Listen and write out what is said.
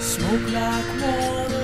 Smoke like water.